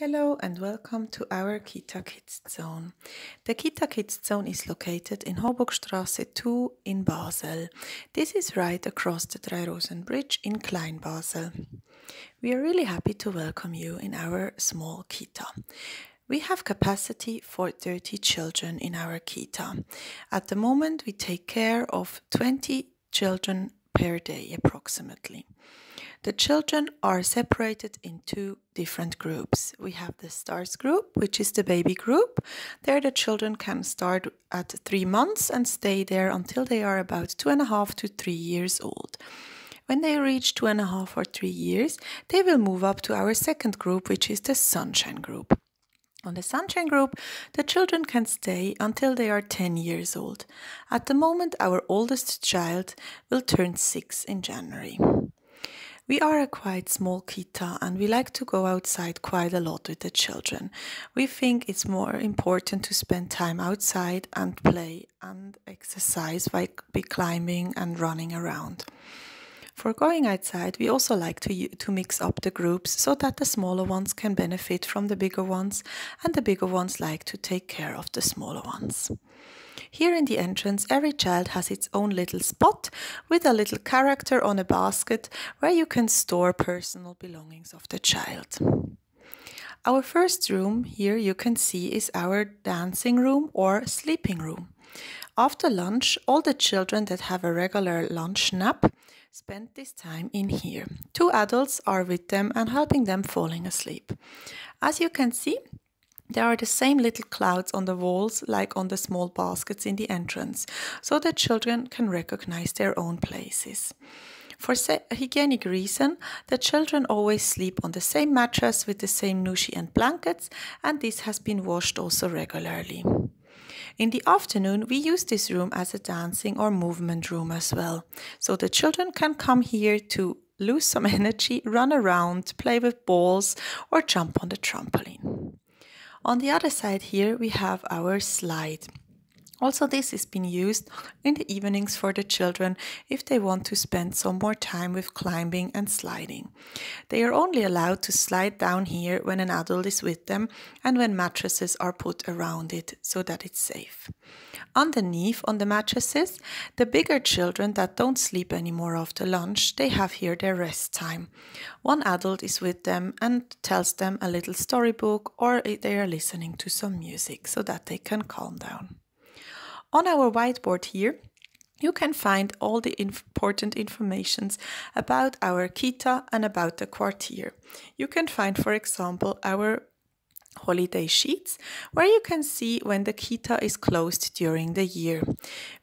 Hello and welcome to our Kita Kids Zone. The Kita Kids Zone is located in Horburgstrasse 2 in Basel. This is right across the Drei-Rosen Bridge in Klein Basel. We are really happy to welcome you in our small Kita. We have capacity for 30 children in our Kita. At the moment, we take care of 20 children per day approximately. The children are separated in two different groups. We have the STARS group, which is the baby group. There, the children can start at three months and stay there until they are about two and a half to three years old. When they reach two and a half or three years, they will move up to our second group, which is the Sunshine group. On the Sunshine Group, the children can stay until they are 10 years old. At the moment, our oldest child will turn 6 in January. We are a quite small kita and we like to go outside quite a lot with the children. We think it's more important to spend time outside and play and exercise by, by climbing and running around. For going outside, we also like to, to mix up the groups so that the smaller ones can benefit from the bigger ones and the bigger ones like to take care of the smaller ones. Here in the entrance, every child has its own little spot with a little character on a basket where you can store personal belongings of the child. Our first room here you can see is our dancing room or sleeping room. After lunch, all the children that have a regular lunch nap spend this time in here. Two adults are with them and helping them falling asleep. As you can see, there are the same little clouds on the walls like on the small baskets in the entrance, so that children can recognize their own places. For hygienic reason, the children always sleep on the same mattress with the same nushi and blankets, and this has been washed also regularly. In the afternoon, we use this room as a dancing or movement room as well. So the children can come here to lose some energy, run around, play with balls, or jump on the trampoline. On the other side here we have our slide. Also, this is being used in the evenings for the children if they want to spend some more time with climbing and sliding. They are only allowed to slide down here when an adult is with them and when mattresses are put around it so that it's safe. Underneath on the mattresses, the bigger children that don't sleep anymore after lunch, they have here their rest time. One adult is with them and tells them a little storybook or they are listening to some music so that they can calm down. On our whiteboard here, you can find all the important informations about our kita and about the quartier. You can find, for example, our holiday sheets where you can see when the kita is closed during the year.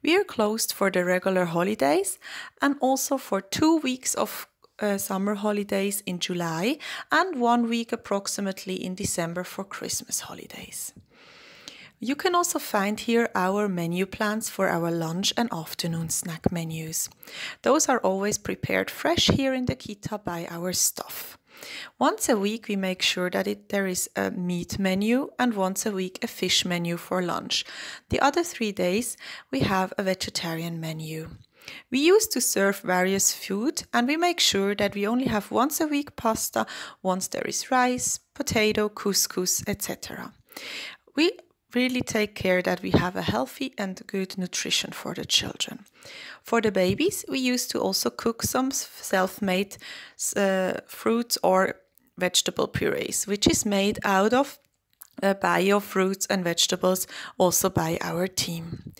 We are closed for the regular holidays and also for two weeks of uh, summer holidays in July and one week approximately in December for Christmas holidays. You can also find here our menu plans for our lunch and afternoon snack menus. Those are always prepared fresh here in the Kita by our staff. Once a week, we make sure that it, there is a meat menu and once a week a fish menu for lunch. The other three days, we have a vegetarian menu. We used to serve various food and we make sure that we only have once a week pasta, once there is rice, potato, couscous, etc. We really take care that we have a healthy and good nutrition for the children. For the babies, we used to also cook some self made uh, fruits or vegetable purees, which is made out of uh, bio fruits and vegetables also by our team.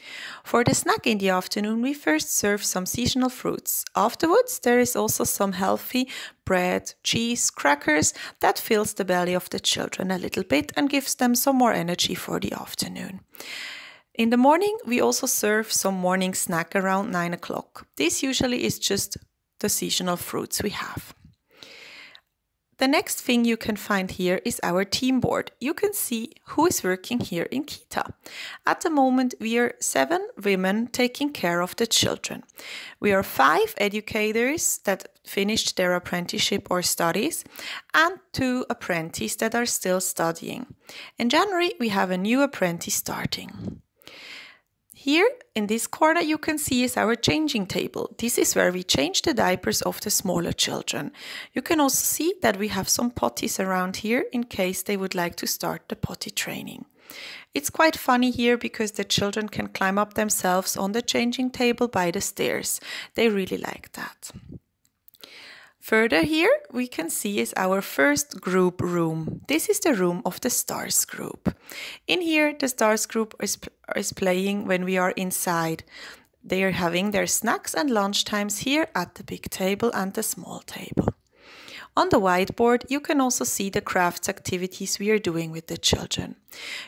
For the snack in the afternoon, we first serve some seasonal fruits. Afterwards, there is also some healthy bread, cheese, crackers that fills the belly of the children a little bit and gives them some more energy for the afternoon. In the morning, we also serve some morning snack around 9 o'clock. This usually is just the seasonal fruits we have. The next thing you can find here is our team board. You can see who is working here in Kita. At the moment, we are seven women taking care of the children. We are five educators that finished their apprenticeship or studies and two apprentices that are still studying. In January, we have a new apprentice starting. Here in this corner you can see is our changing table. This is where we change the diapers of the smaller children. You can also see that we have some potties around here in case they would like to start the potty training. It's quite funny here because the children can climb up themselves on the changing table by the stairs. They really like that. Further here we can see is our first group room. This is the room of the stars group. In here the stars group is, is playing when we are inside. They are having their snacks and lunch times here at the big table and the small table. On the whiteboard, you can also see the crafts activities we are doing with the children.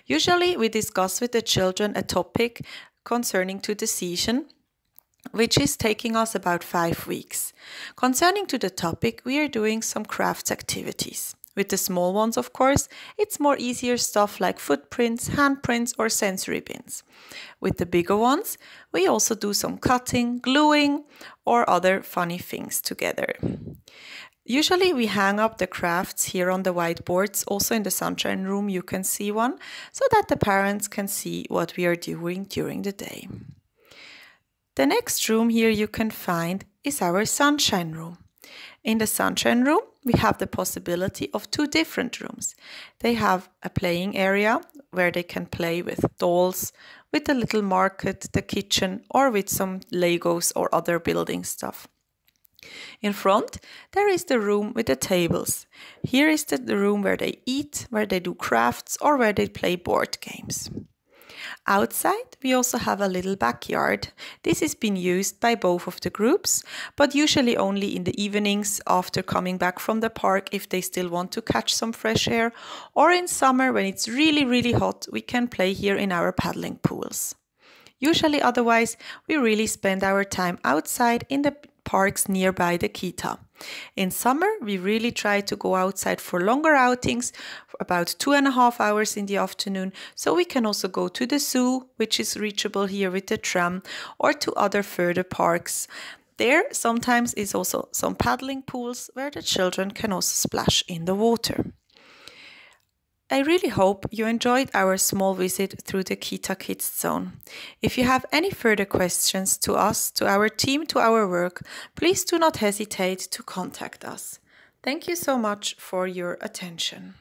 Usually, we discuss with the children a topic concerning to the season which is taking us about five weeks. Concerning to the topic, we are doing some crafts activities. With the small ones, of course, it's more easier stuff like footprints, handprints, or sensory bins. With the bigger ones, we also do some cutting, gluing, or other funny things together. Usually we hang up the crafts here on the whiteboards, also in the sunshine room you can see one, so that the parents can see what we are doing during the day. The next room here you can find is our sunshine room. In the sunshine room, we have the possibility of two different rooms. They have a playing area where they can play with dolls, with the little market, the kitchen, or with some Legos or other building stuff. In front, there is the room with the tables. Here is the, room where they eat, where they do crafts, or where they play board games. Outside, we also have a little backyard. This is being used by both of the groups, but usually only in the evenings after coming back from the park if they still want to catch some fresh air, or in summer when it's really, really hot, we can play here in our paddling pools. Usually, otherwise, we really spend our time outside in the parks nearby the Kita. In summer, we really try to go outside for longer outings, about two and a half hours in the afternoon, so we can also go to the zoo, which is reachable here with the tram, or to other further parks. There sometimes is also some paddling pools where the children can also splash in the water. I really hope you enjoyed our small visit through the Kita Kids Zone. If you have any further questions to us, to our team, to our work, please do not hesitate to contact us. Thank you so much for your attention.